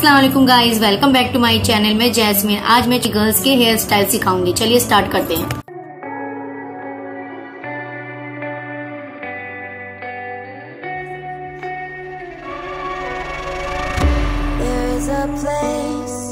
Aslam guys welcome back to my channel में Jasmine. आज मैं गर्ल्स के हेयर स्टाइल सिखाऊँगी। चलिए स्टार्ट करते हैं। There is a place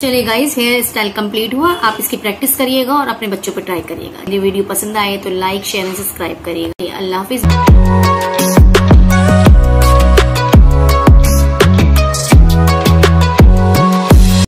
चलिए गाइस हेयर स्टाइल कंप्लीट हुआ। आप इसकी प्रैक्टिस करिएगा और अपने बच्चों पर ट्राई करिएगा। यदि वीडियो पसंद आए तो लाइक शेयर और सब्सक्राइब करिएगा। अल्लाह हाफिज।